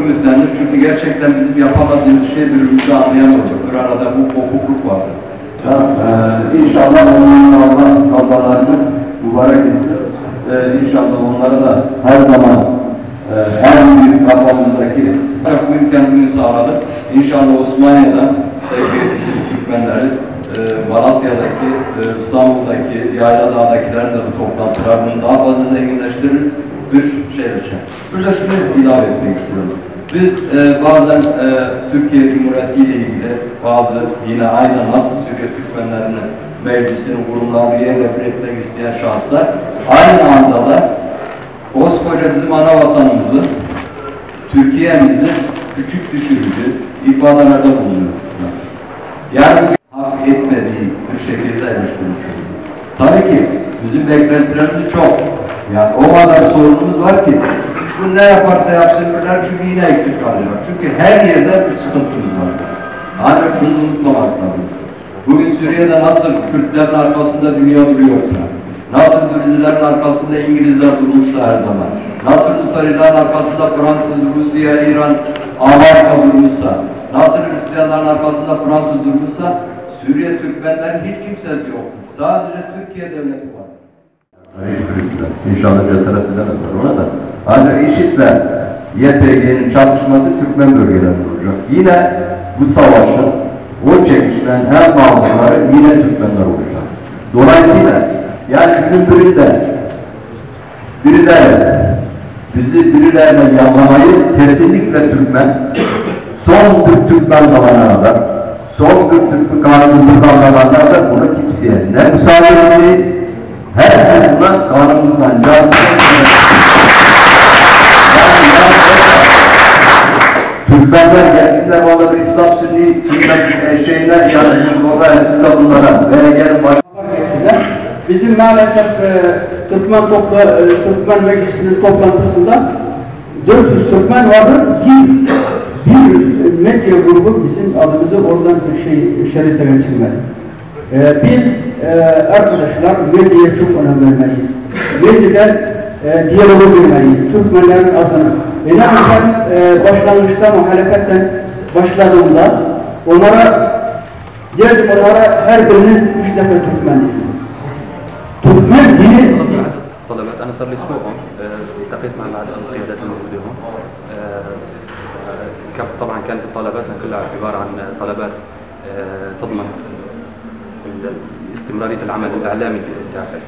ümitlendim çünkü gerçekten bizim yapamadığımız şey birbirimizi anlayamadık. Bir arada bu kopukluk vardı. Ya, e, inşallah onların Allah kazalarını mübarek etsin. E, inşallah onlara da her zaman e, her bir kafamızdaki Bu imkanı bugün sağladık. İnşallah Osmaniye'den işte Türkmenleri, e, Malatya'daki, e, İstanbul'daki, Yayladağ'dakiler de bu toplantılarını daha fazla zenginleştiririz. Bir şey. Bir de şunu ilave etmek istiyorum. Biz e, bazen e, Türkiye Cumhuriyeti ile ilgili bazı yine aynı nasıl Suriye Türkmenlerinin meclisini kurumlarını yerle bir etmek isteyen şahıslar aynı anda da koskoca bizim ana vatanımızı Türkiye'mizi küçük düşürücü ifadelerde bulunuyor. Yani bu hak etmediği bir şekilde eleştirmiş oluyor. Tabii ki bizim beklentilerimiz çok. Yani o kadar sorunumuz var ki bu ne yaparsa yapsın bunlar çünkü yine eksik kalacak. Çünkü her yerde bir sıkıntımız var. Ancak şunu unutmamak lazım. Bugün Suriye'de nasıl Kürtlerin arkasında dünya duruyorsa, nasıl Dürzilerin arkasında İngilizler durmuşlar her zaman, nasıl Nusayrilerin arkasında Fransız, Rusya, İran, Amerika durmuşsa, nasıl Hristiyanların arkasında Fransız durmuşsa, Suriye Türkmenlerin hiç kimsesi yok. Sadece Türkiye devleti var. Hristiyan. İnşallah cesaret edemezler ona da. Ancak IŞİD'le YPG'nin çatışması Türkmen bölgelerinde olacak. Yine bu savaşın o çekişmenin her mağdurları yine Türkmenler olacak. Dolayısıyla yani günün birinde birileri bizi birilerine yanlamayı kesinlikle Türkmen son bir Türkmen kalana kadar son bir Türk kanunumuz kalana kadar bunu kimseye ne müsaade kanunumuzdan can Türkmenler gelsinler valla bir İslam Sünni Türkmen e, şeyine biz orada de bunlara ve gelin baş Meclisi'ne. Bizim maalesef e, Türkmen, topla, e, Türkmen Meclisi'nin toplantısında 400 Türkmen vardı ki bir medya grubu bizim adımızı oradan bir şey بيز أرض الأشلار ميرد يشوف أنا من المريض ميرد ده ديالوج من المريض تشوف من لأن أظن. هنا عشان başlangıçta muhalefetten başladığımda onlara diyelim onlara her biriniz üç defa Türkmeniz. Türkmen dili طلبات. أنا صار لي أسبوع هون التقيت مع بعض القيادات الموجودة هون. آه، آه، طبعا كانت طلباتنا كلها عبارة عن طلبات تضمن استمرارية العمل الإعلامي في الداخل